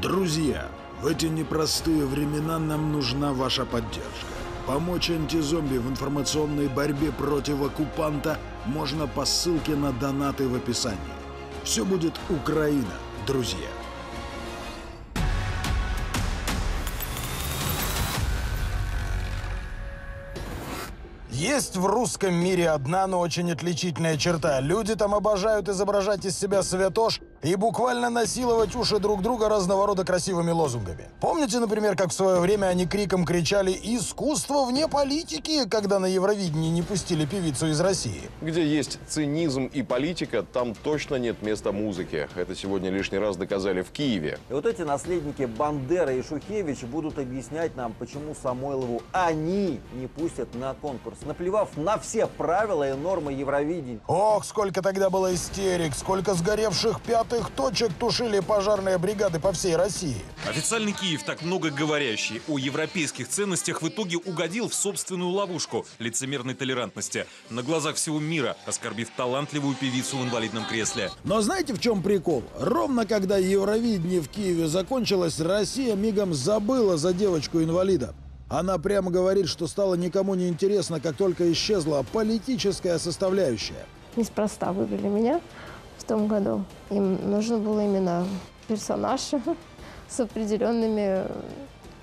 Друзья, в эти непростые времена нам нужна ваша поддержка. Помочь антизомби в информационной борьбе против оккупанта можно по ссылке на донаты в описании. Все будет Украина, друзья. Есть в русском мире одна, но очень отличительная черта. Люди там обожают изображать из себя святош и буквально насиловать уши друг друга разного рода красивыми лозунгами. Помните, например, как в свое время они криком кричали «Искусство вне политики», когда на Евровидении не пустили певицу из России? Где есть цинизм и политика, там точно нет места музыке. Это сегодня лишний раз доказали в Киеве. И вот эти наследники Бандера и Шухевич будут объяснять нам, почему Самойлову они не пустят на конкурс, наплевав на все правила и нормы Евровидения. Ох, сколько тогда было истерик, сколько сгоревших пятых точек тушили пожарные бригады по всей России. Официальный Киев, так много говорящий о европейских ценностях, в итоге угодил в собственную ловушку лицемерной толерантности. На глазах всего мира, оскорбив талантливую певицу в инвалидном кресле. Но знаете, в чем прикол? Ровно когда Евровидение в Киеве закончилось, Россия мигом забыла за девочку-инвалида. Она прямо говорит, что стало никому не интересно, как только исчезла политическая составляющая. Неспроста выбрали меня том году. Им нужен был именно персонаж с определенными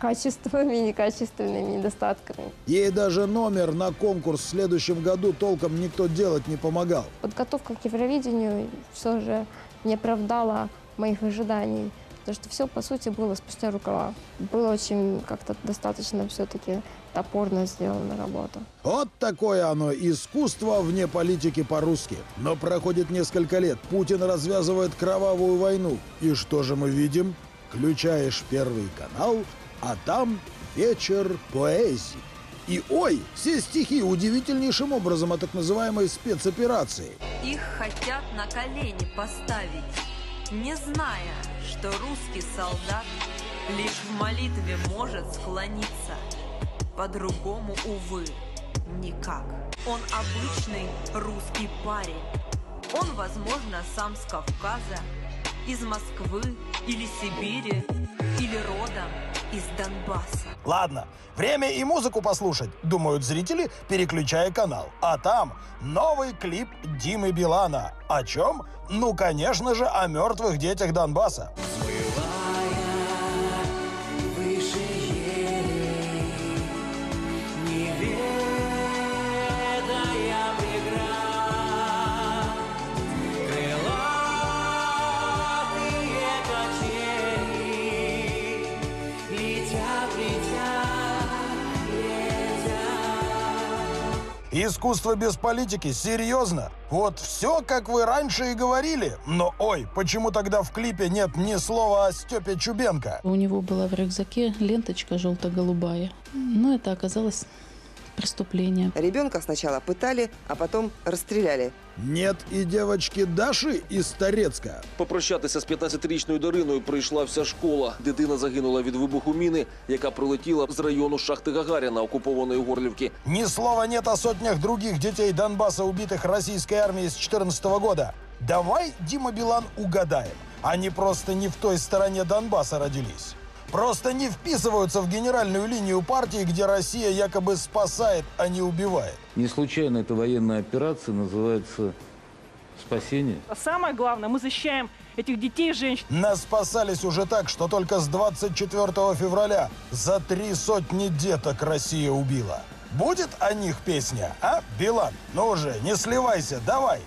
качествами и некачественными недостатками. Ей даже номер на конкурс в следующем году толком никто делать не помогал. Подготовка к Евровидению все же не оправдала моих ожиданий. Потому что все, по сути, было спустя рукава. Было очень как-то достаточно все-таки топорно сделана работа. Вот такое оно искусство вне политики по-русски. Но проходит несколько лет, Путин развязывает кровавую войну. И что же мы видим? Включаешь первый канал, а там вечер поэзии. И ой, все стихи удивительнейшим образом о так называемой спецоперации. Их хотят на колени поставить, не зная, что русский солдат лишь в молитве может склониться. По-другому, увы, никак. Он обычный русский парень. Он, возможно, сам с Кавказа, из Москвы или Сибири, или родом из Донбасса. Ладно, время и музыку послушать, думают зрители, переключая канал. А там новый клип Димы Билана. О чем? Ну, конечно же, о мертвых детях Донбасса. Искусство без политики? Серьезно? Вот все, как вы раньше и говорили. Но ой, почему тогда в клипе нет ни слова о Степе Чубенко? У него была в рюкзаке ленточка желто-голубая. Но это оказалось преступление. Ребенка сначала пытали, а потом расстреляли. Нет і девочки Даши із Торецка. Попрощатися з 15-річною Дариною прийшла вся школа. Дитина загинула від вибуху міни, яка прилетіла з району шахти Гагаріна окупованої Горлівки. Ни слова нет о сотнях других детей Донбасса, убитых российской армией с 2014 года. Давай, Дима Билан, угадаем. Они просто не в той стороне Донбасса родились. Просто не вписываются в генеральную линию партии, где Россия якобы спасает, а не убивает. Не случайно эта военная операция называется «Спасение». А самое главное, мы защищаем этих детей и женщин. Нас спасались уже так, что только с 24 февраля за три сотни деток Россия убила. Будет о них песня, а, Билан? Ну уже, не сливайся, давай.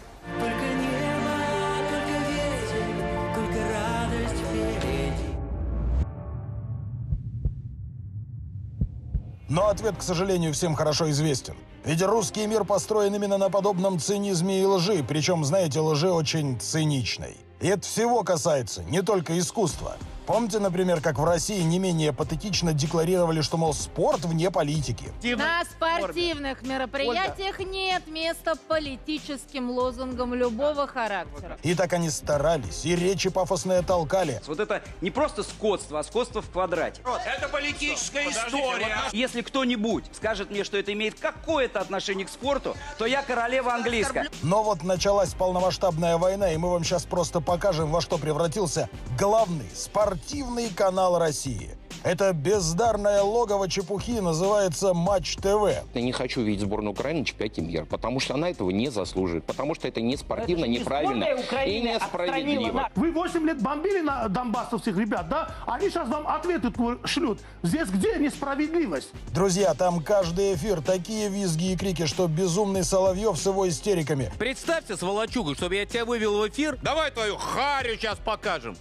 Но ответ, к сожалению, всем хорошо известен. Ведь русский мир построен именно на подобном цинизме и лжи, причем, знаете, лжи очень циничной. И это всего касается, не только искусства. Помните, например, как в России не менее патетично декларировали, что, мол, спорт вне политики? На спортивных мероприятиях нет места политическим лозунгам любого характера. И так они старались, и речи пафосные толкали. Вот это не просто скотство, а скотство в квадрате. Это политическая история. Если кто-нибудь скажет мне, что это имеет какое-то отношение к спорту, то я королева английская. Но вот началась полномасштабная война, и мы вам сейчас просто покажем, во что превратился главный спортивный спортивный канал России. Это бездарное логово чепухи называется Матч ТВ. Я не хочу видеть сборную Украины на чемпионате мира, потому что она этого не заслуживает, потому что это не спортивно, неправильно и несправедливо. Вы 8 лет бомбили на донбассовских ребят, да? Они сейчас вам ответы шлют. Здесь где несправедливость? Друзья, там каждый эфир такие визги и крики, что безумный Соловьев с его истериками. Представься, сволочуга, чтобы я тебя вывел в эфир. Давай твою харю сейчас покажем.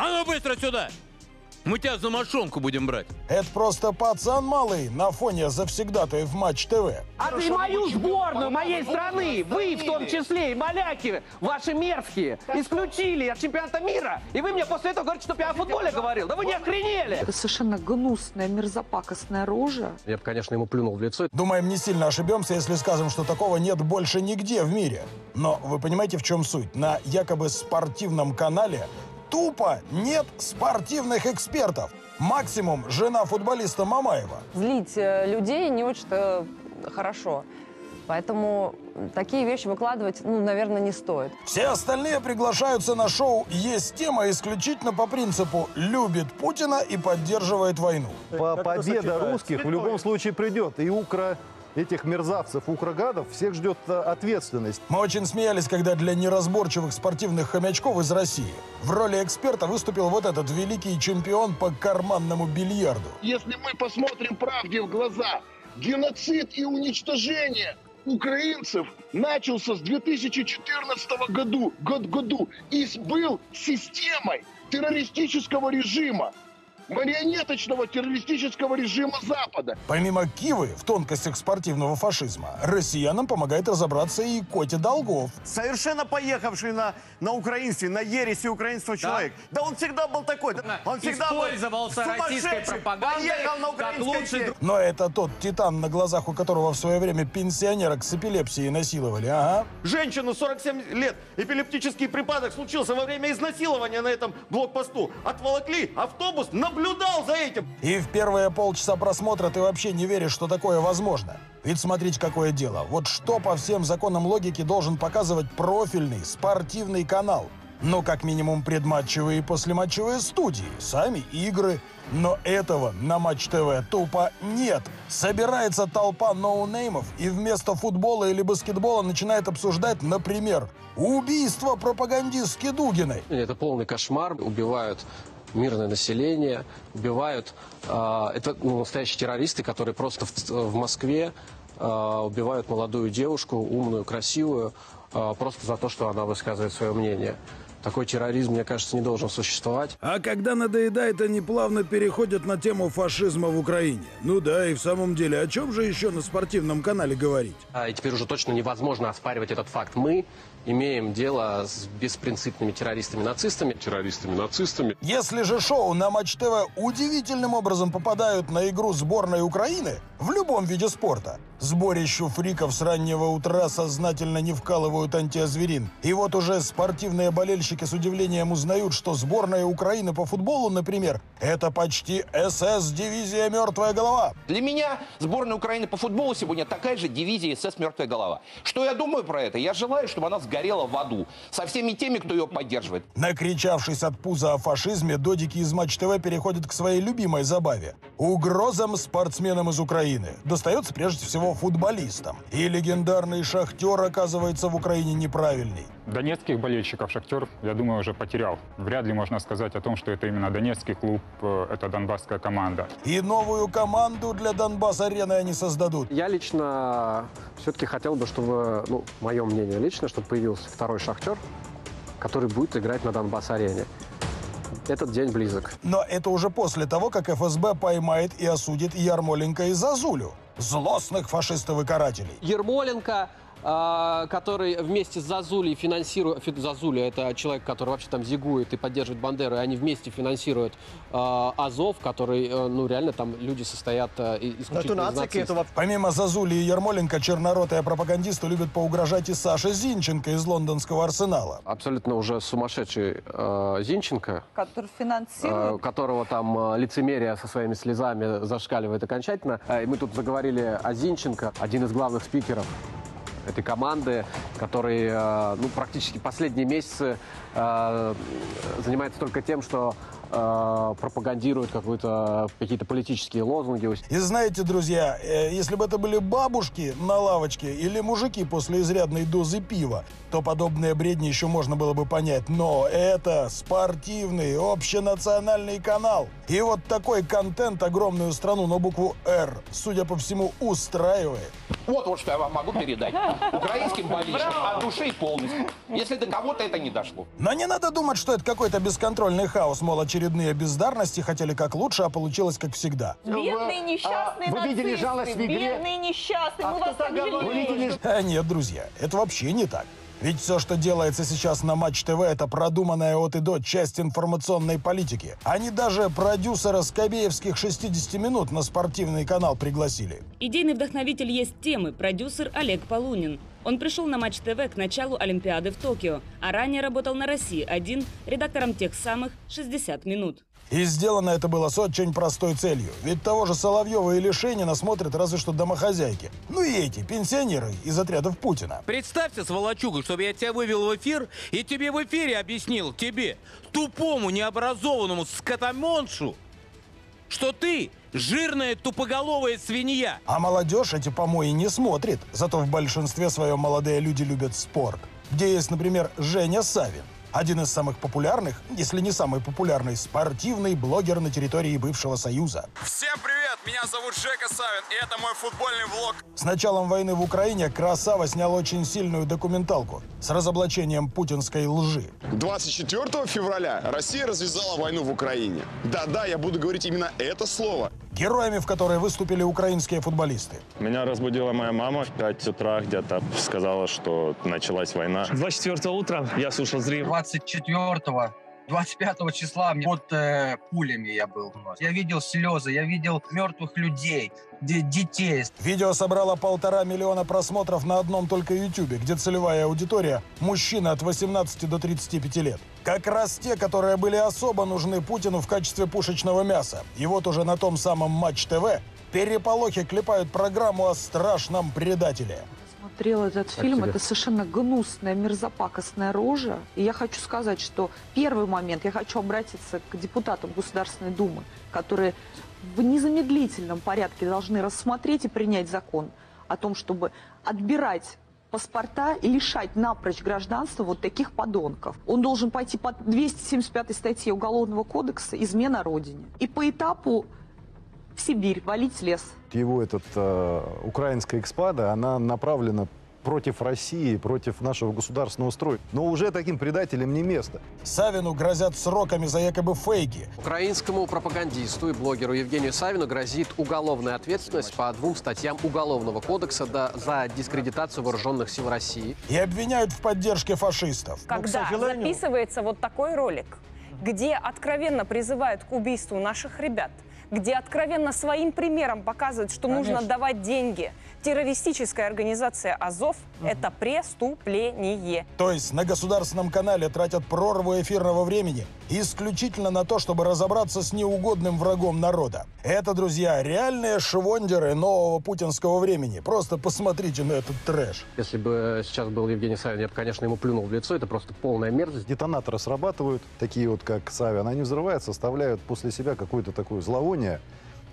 А ну быстро сюда! Мы тебя за мошонку будем брать. Это просто пацан малый на фоне завсегдатаев Матч ТВ. А ты мою сборную моей страны, вы в том числе, и маляки ваши мерзкие, исключили от чемпионата мира. И вы мне после этого говорите, чтобы я о футболе говорил. Да вы не охренели. Это совершенно гнусная, мерзопакостная рожа. Я бы, конечно, ему плюнул в лицо. Думаем, не сильно ошибемся, если скажем, что такого нет больше нигде в мире. Но вы понимаете, в чем суть? На якобы спортивном канале тупо нет спортивных экспертов. Максимум жена футболиста Мамаева. Злить э, людей не очень-то хорошо. Поэтому такие вещи выкладывать, ну, наверное, не стоит. Все остальные приглашаются на шоу «Есть тема» исключительно по принципу «любит Путина и поддерживает войну». По победа русских в любом случае придет. И Укра этих мерзавцев, укрогадов, всех ждет э, ответственность. Мы очень смеялись, когда для неразборчивых спортивных хомячков из России в роли эксперта выступил вот этот великий чемпион по карманному бильярду. Если мы посмотрим правде в глаза, геноцид и уничтожение украинцев начался с 2014 году, год году и был системой террористического режима марионеточного террористического режима Запада. Помимо Кивы в тонкостях спортивного фашизма, россиянам помогает разобраться и Котя Долгов. Совершенно поехавший на, на украинстве, на ереси украинства человек. Да он всегда был такой. Да, он всегда Использовался был российской пропагандой поехал на как лучший друг. Но это тот титан, на глазах у которого в свое время пенсионерок с эпилепсией насиловали, ага. Женщину 47 лет, эпилептический припадок случился во время изнасилования на этом блокпосту. Отволокли автобус, наблюдал за этим. И в первые полчаса просмотра ты вообще не веришь, что такое возможно. Ведь смотрите, какое дело. Вот что по всем законам логики должен показывать профильный спортивный канал? Ну, как минимум, предматчевые и послематчевые студии, сами игры. Но этого на Матч ТВ тупо нет. Собирается толпа ноунеймов и вместо футбола или баскетбола начинает обсуждать, например, убийство пропагандистки Дугиной. Это полный кошмар. Убивают мирное население, убивают... э, это ну, настоящие террористы, которые просто в, в Москве э, убивают молодую девушку, умную, красивую, э, просто за то, что она высказывает свое мнение. Такой терроризм, мне кажется, не должен существовать. А когда надоедает, они плавно переходят на тему фашизма в Украине. Ну да, и в самом деле, о чем же еще на спортивном канале говорить? А, и теперь уже точно невозможно оспаривать этот факт. Мы имеем дело с беспринципными террористами-нацистами. Террористами-нацистами. Если же шоу на Матч ТВ удивительным образом попадают на игру сборной Украины в любом виде спорта, сборищу фриков с раннего утра сознательно не вкалывают антиозверин. И вот уже спортивные болельщики с удивлением узнают, что сборная Украины по футболу, например, это почти СС-дивизия «Мертвая голова». Для меня сборная Украины по футболу сегодня такая же дивизия СС «Мертвая голова». Что я думаю про это? Я желаю, чтобы она сгорела в аду со всеми теми, кто ее поддерживает. Накричавшись от пуза о фашизме, додики из Матч ТВ переходят к своей любимой забаве – угрозам спортсменам из Украины. Достается прежде всего футболистам. И легендарный «Шахтер» оказывается в Украине неправильный. Донецких болельщиков «Шахтер», я думаю, уже потерял. Вряд ли можно сказать о том, что это именно донецкий клуб, э, это донбасская команда. И новую команду для Донбасс-арены они создадут. Я лично все-таки хотел бы, чтобы, ну, мое мнение лично, чтобы появился второй «Шахтер», который будет играть на Донбасс-арене. Этот день близок. Но это уже после того, как ФСБ поймает и осудит Ярмоленко и Зазулю. Злостных фашистов и карателей. Ермоленко, который вместе с Зазулей финансирует... Фи- Зазуля — это человек, который вообще там зигует и поддерживает Бандеру, и они вместе финансируют а, Азов, который, э, ну, реально там люди состоят э, исключительно из нацистов. Помимо Зазули и Ермоленко, черноротые пропагандисты любят поугрожать и Саше Зинченко из лондонского арсенала. Абсолютно уже сумасшедший э, Зинченко, Который э, финансирует. у которого там э, лицемерие со своими слезами зашкаливает окончательно. Э, и мы тут заговорили о Зинченко, один из главных спикеров этой команды, который э, ну, практически последние месяцы э, занимается только тем, что э, пропагандирует какую-то, какие-то политические лозунги. И знаете, друзья, э, если бы это были бабушки на лавочке или мужики после изрядной дозы пива, то подобные бредни еще можно было бы понять. Но это спортивный, общенациональный канал. И вот такой контент огромную страну на букву «Р», судя по всему, устраивает. Вот вот что я вам могу передать. Украинским болельщикам от души и полностью. Если до кого-то это не дошло. Но не надо думать, что это какой-то бесконтрольный хаос, мол, очередные бездарности хотели как лучше, а получилось как всегда. Бедные несчастные а, вы видели жалость в игре? бедные несчастные, А мы вас жалеем. А нет, друзья, это вообще не так. Ведь все, что делается сейчас на Матч ТВ, это продуманная от и до часть информационной политики. Они даже продюсера Скобеевских 60 минут на спортивный канал пригласили. Идейный вдохновитель есть темы, продюсер Олег Полунин. Он пришел на Матч ТВ к началу Олимпиады в Токио, а ранее работал на России-1 редактором тех самых «60 минут». И сделано это было с очень простой целью. Ведь того же Соловьева или Шенина смотрят разве что домохозяйки. Ну и эти, пенсионеры из отрядов Путина. Представься, сволочуга, чтобы я тебя вывел в эфир и тебе в эфире объяснил, тебе, тупому, необразованному скотомоншу, что ты жирная тупоголовая свинья. А молодежь эти помои не смотрит. Зато в большинстве своем молодые люди любят спорт. Где есть, например, Женя Савин. Один из самых популярных, если не самый популярный, спортивный блогер на территории бывшего Союза. Всем привет, меня зовут Жека Савин, и это мой футбольный влог. С началом войны в Украине Красава снял очень сильную документалку с разоблачением путинской лжи. 24 февраля Россия развязала войну в Украине. Да-да, я буду говорить именно это слово. Героями в которой выступили украинские футболисты. Меня разбудила моя мама в 5 утра где-то. Сказала, что началась война. 24 утра я слушал зрим. 24 25 числа мне под э, пулями я был. Я видел слезы, я видел мертвых людей, де- детей. Видео собрало полтора миллиона просмотров на одном только Ютубе, где целевая аудитория – мужчины от 18 до 35 лет. Как раз те, которые были особо нужны Путину в качестве пушечного мяса. И вот уже на том самом Матч ТВ переполохи клепают программу о страшном предателе. Смотрела этот Как фильм, тебе? это совершенно гнусная, мерзопакостная рожа. И я хочу сказать, что первый момент, я хочу обратиться к депутатам Государственной Думы, которые в незамедлительном порядке должны рассмотреть и принять закон о том, чтобы отбирать паспорта и лишать напрочь гражданства вот таких подонков. Он должен пойти по 275 статье Уголовного кодекса «Измена Родине». И по этапу в Сибирь, валить лес. Его этот э, украинская экспада, она направлена против России, против нашего государственного строя. Но уже таким предателям не место. Савину грозят сроками за якобы фейки. Украинскому пропагандисту и блогеру Евгению Савину грозит уголовная ответственность по двум статьям Уголовного кодекса да- за дискредитацию вооруженных сил России. И обвиняют в поддержке фашистов. Когда записывается вот такой ролик, где откровенно призывают к убийству наших ребят, где откровенно своим примером показывают, что нужно Конечно. давать деньги, террористическая организация «Азов» — это преступление. То есть на государственном канале тратят прорву эфирного времени исключительно на то, чтобы разобраться с неугодным врагом народа. Это, друзья, реальные швондеры нового путинского времени. Просто посмотрите на этот трэш. Если бы сейчас был Евгений Савин, я бы, конечно, ему плюнул в лицо. Это просто полная мерзость. Детонаторы срабатывают, такие вот как Савин, они взрываются, оставляют после себя какое-то такое зловоние.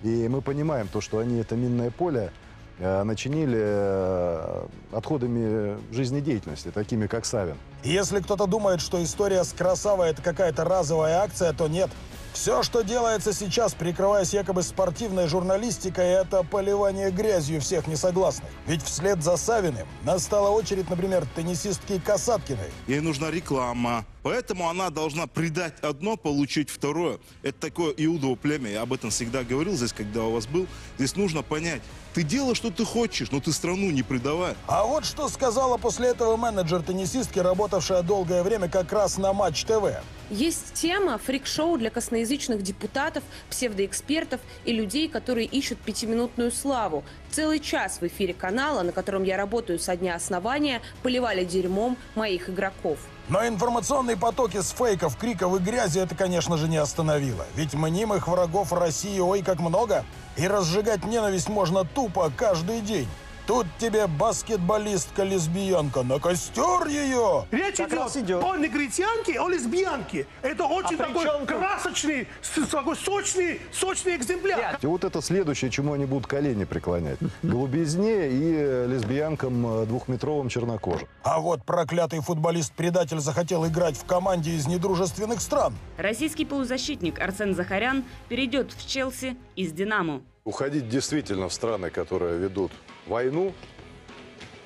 И мы понимаем то, что они это минное поле начинили э, отходами жизнедеятельности, такими как Савин. Если кто-то думает, что история с Красавой это какая-то разовая акция, то нет. Все, что делается сейчас, прикрываясь якобы спортивной журналистикой, это поливание грязью всех несогласных. Ведь вслед за Савиным настала очередь, например, теннисистки Касаткиной. Ей нужна реклама. Поэтому она должна предать одно, получить второе. Это такое иудово племя. Я об этом всегда говорил здесь, когда у вас был. Здесь нужно понять, ты делай, что ты хочешь, но ты страну не предавай. А вот что сказала после этого менеджер теннисистки, работавшая долгое время как раз на Матч ТВ. Есть тема фрик-шоу для косноязычных депутатов, псевдоэкспертов и людей, которые ищут пятиминутную славу. Целый час в эфире канала, на котором я работаю со дня основания, поливали дерьмом моих игроков. Но информационный поток из фейков, криков и грязи это, конечно же, не остановило. Ведь мнимых врагов России ой как много. И разжигать ненависть можно тупо каждый день. Тут тебе баскетболистка-лесбиянка, на костер ее! Речь идет, о негритянке, о лесбиянке. Это очень А такой чем красочный, такой сочный, сочный экземпляр. И вот это следующее, чему они будут колени преклонять. Голубизне и э, лесбиянкам э, двухметровым чернокожим. А вот проклятый футболист-предатель захотел играть в команде из недружественных стран. Российский полузащитник Арсен Захарян перейдет в Челси из «Динамо». Уходить действительно в страны, которые ведут войну,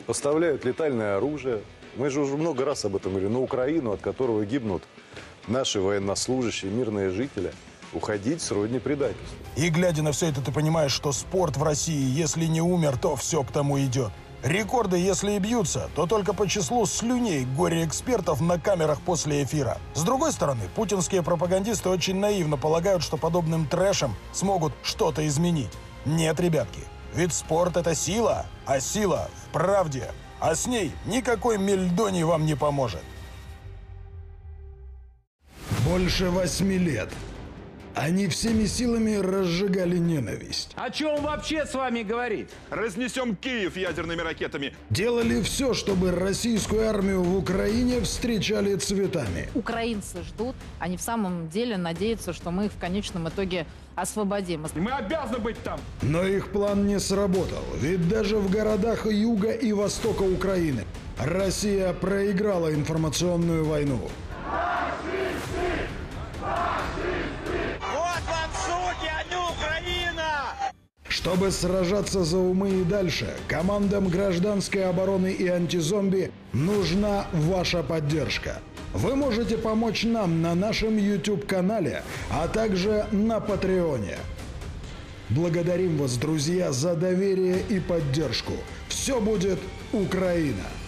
поставляют летальное оружие. Мы же уже много раз об этом говорили. На Украину, от которого гибнут наши военнослужащие, мирные жители. Уходить сродни предательству. И глядя на все это, ты понимаешь, что спорт в России, если не умер, то все к тому идет. Рекорды, если и бьются, то только по числу слюней горе-экспертов на камерах после эфира. С другой стороны, путинские пропагандисты очень наивно полагают, что подобным трэшем смогут что-то изменить. Нет, ребятки, ведь спорт – это сила, а сила в правде. А с ней никакой мельдоний вам не поможет. Больше восьми лет. Они всеми силами разжигали ненависть. О чем вообще с вами говорить? Разнесем Киев ядерными ракетами. Делали все, чтобы российскую армию в Украине встречали цветами. Украинцы ждут, они в самом деле надеются, что мы их в конечном итоге освободим. Мы обязаны быть там. Но их план не сработал, ведь даже в городах юга и востока Украины Россия проиграла информационную войну. Чтобы сражаться за умы и дальше, командам гражданской обороны и антизомби нужна ваша поддержка. Вы можете помочь нам на нашем YouTube-канале, а также на Патреоне. Благодарим вас, друзья, за доверие и поддержку. Все будет Украина!